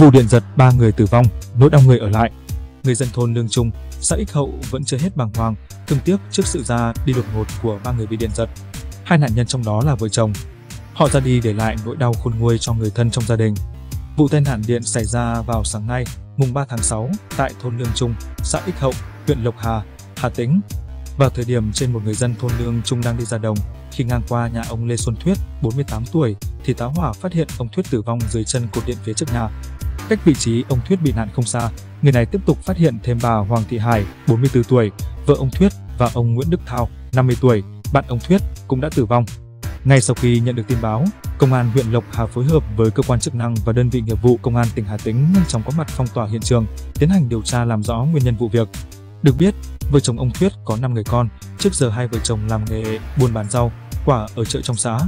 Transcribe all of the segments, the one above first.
Vụ điện giật ba người tử vong, nỗi đau người ở lại. Người dân thôn Lương Trung, xã Ích Hậu vẫn chưa hết bàng hoàng, thương tiếc trước sự ra đi đột ngột của ba người bị điện giật. Hai nạn nhân trong đó là vợ chồng. Họ ra đi để lại nỗi đau khôn nguôi cho người thân trong gia đình. Vụ tai nạn điện xảy ra vào sáng nay, mùng 3 tháng 6, tại thôn Lương Trung, xã Ích Hậu, huyện Lộc Hà, Hà Tĩnh. Vào thời điểm trên một người dân thôn Lương Trung đang đi ra đồng, khi ngang qua nhà ông Lê Xuân Thuyết, 48 tuổi, thì tá hỏa phát hiện ông Thuyết tử vong dưới chân cột điện phía trước nhà. Cách vị trí ông Thuyết bị nạn không xa, người này tiếp tục phát hiện thêm bà Hoàng Thị Hải, 44 tuổi, vợ ông Thuyết và ông Nguyễn Đức Thao, 50 tuổi, bạn ông Thuyết cũng đã tử vong. Ngay sau khi nhận được tin báo, Công an huyện Lộc Hà phối hợp với cơ quan chức năng và đơn vị nghiệp vụ Công an tỉnh Hà Tĩnh nhanh chóng có mặt phong tỏa hiện trường, tiến hành điều tra làm rõ nguyên nhân vụ việc. Được biết, vợ chồng ông Thuyết có 5 người con, trước giờ hai vợ chồng làm nghề buôn bán rau, quả ở chợ trong xã.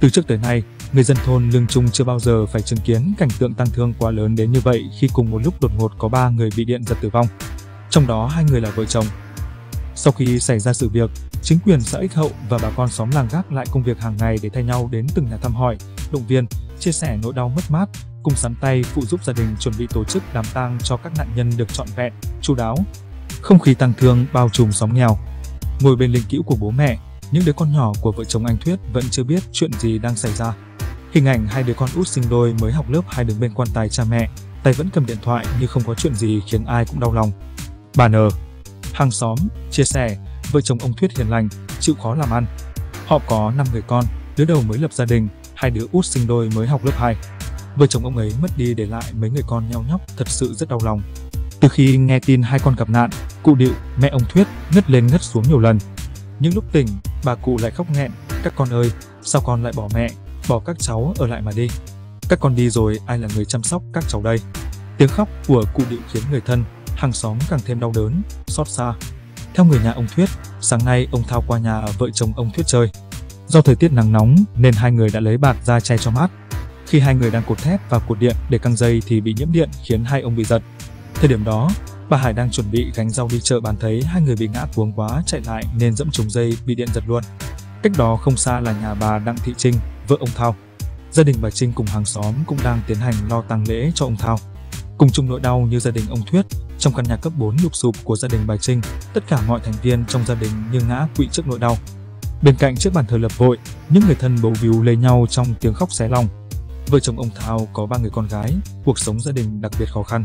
Từ trước tới nay, người dân thôn Lương Trung chưa bao giờ phải chứng kiến cảnh tượng tăng thương quá lớn đến như vậy khi cùng một lúc đột ngột có 3 người bị điện giật tử vong. Trong đó hai người là vợ chồng. Sau khi xảy ra sự việc, chính quyền xã Ích Hậu và bà con xóm làng gác lại công việc hàng ngày để thay nhau đến từng nhà thăm hỏi, động viên, chia sẻ nỗi đau mất mát, cùng sắn tay phụ giúp gia đình chuẩn bị tổ chức đám tang cho các nạn nhân được trọn vẹn, chu đáo. Không khí tăng thương bao trùm xóm nghèo. Ngồi bên linh cữu của bố mẹ, những đứa con nhỏ của vợ chồng anh Thuyết vẫn chưa biết chuyện gì đang xảy ra. Hình ảnh hai đứa con út sinh đôi mới học lớp hai đứng bên quan tài cha mẹ, tay vẫn cầm điện thoại như không có chuyện gì khiến ai cũng đau lòng. Bà N, hàng xóm, chia sẻ, vợ chồng ông Thuyết hiền lành, chịu khó làm ăn. Họ có 5 người con, đứa đầu mới lập gia đình, hai đứa út sinh đôi mới học lớp 2. Vợ chồng ông ấy mất đi để lại mấy người con nhau nhóc thật sự rất đau lòng. Từ khi nghe tin hai con gặp nạn, cụ Điệu, mẹ ông Thuyết, ngất lên ngất xuống nhiều lần. Những lúc tỉnh, bà cụ lại khóc nghẹn, các con ơi, sao con lại bỏ mẹ, bỏ các cháu ở lại mà đi. Các con đi rồi ai là người chăm sóc các cháu đây? Tiếng khóc của cụ Điệu khiến người thân, hàng xóm càng thêm đau đớn, xót xa. Theo người nhà ông Thuyết, sáng nay ông Thao qua nhà vợ chồng ông Thuyết chơi. Do thời tiết nắng nóng nên hai người đã lấy bạt ra che cho mát. Khi hai người đang cột thép và cột điện để căng dây thì bị nhiễm điện khiến hai ông bị giật. Thời điểm đó, bà Hải đang chuẩn bị gánh rau đi chợ bán thấy hai người bị ngã cuống quá chạy lại nên dẫm trúng dây bị điện giật luôn. Cách đó không xa là nhà bà Đặng Thị Trinh, vợ ông Thao. Gia đình bà Trinh cùng hàng xóm cũng đang tiến hành lo tang lễ cho ông Thao. Cùng chung nỗi đau như gia đình ông Thuyết, trong căn nhà cấp 4 lụp sụp của gia đình bà Trinh, tất cả mọi thành viên trong gia đình như ngã quỵ trước nỗi đau. Bên cạnh chiếc bàn thờ lập vội, những người thân bầu víu lấy nhau trong tiếng khóc xé lòng. Vợ chồng ông Thao có ba người con gái, cuộc sống gia đình đặc biệt khó khăn.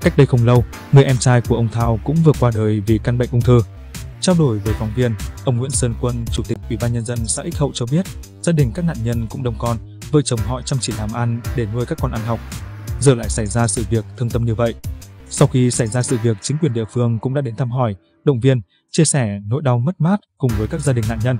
Cách đây không lâu, người em trai của ông Thao cũng vừa qua đời vì căn bệnh ung thư. Trao đổi với phóng viên, ông Nguyễn Sơn Quân, Chủ tịch Ủy ban nhân dân xã Ích Hậu cho biết, gia đình các nạn nhân cũng đông con, vợ chồng họ chăm chỉ làm ăn để nuôi các con ăn học. Giờ lại xảy ra sự việc thương tâm như vậy. Sau khi xảy ra sự việc, chính quyền địa phương cũng đã đến thăm hỏi, động viên, chia sẻ nỗi đau mất mát cùng với các gia đình nạn nhân.